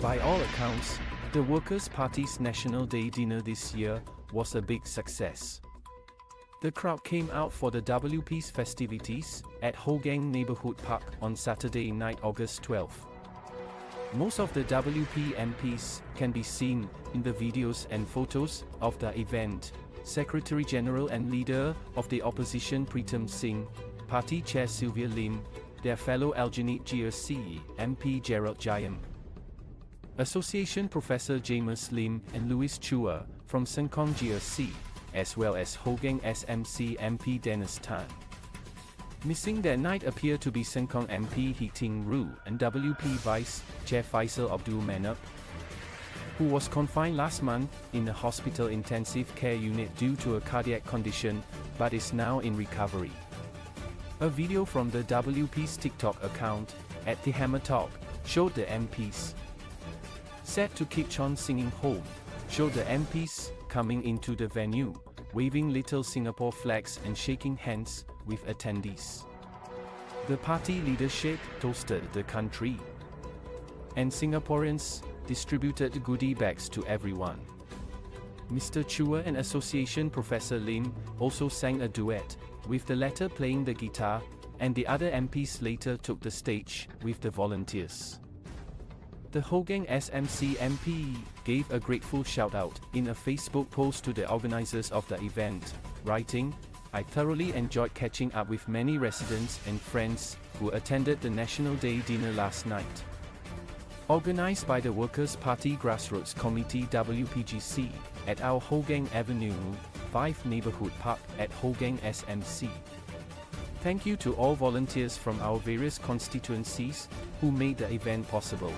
By all accounts, the Workers' Party's National Day dinner this year was a big success. The crowd came out for the WP's festivities at Hougang Neighborhood Park on Saturday night, August 12. Most of the WP MPs can be seen in the videos and photos of the event. Secretary General and leader of the opposition Pritam Singh, Party Chair Sylvia Lim, their fellow Aljunied GRC MP Gerald Giam, Association Professor Jamus Lim and Louis Chua from Sengkang GRC, as well as Hougang SMC MP Dennis Tan. Missing that night appear to be Sengkang MP He Ting Ru and WP Vice Chair Faisal Abdul Manap, who was confined last month in a hospital intensive care unit due to a cardiac condition, but is now in recovery. A video from the WP's TikTok account, at the Hammer Talk, showed the MPs set to keep on singing home, showed the MPs coming into the venue, waving little Singapore flags and shaking hands with attendees. The party leadership toasted the country, and Singaporeans distributed goodie bags to everyone. Mr. Chua and Association Professor Lim also sang a duet, with the latter playing the guitar, and the other MPs later took the stage with the volunteers. The Hougang SMC MP gave a grateful shout out in a Facebook post to the organizers of the event, writing, I thoroughly enjoyed catching up with many residents and friends who attended the National Day dinner last night. Organized by the Workers' Party Grassroots Committee WPGC at our Hougang Avenue 5 neighborhood park at Hougang SMC. Thank you to all volunteers from our various constituencies who made the event possible.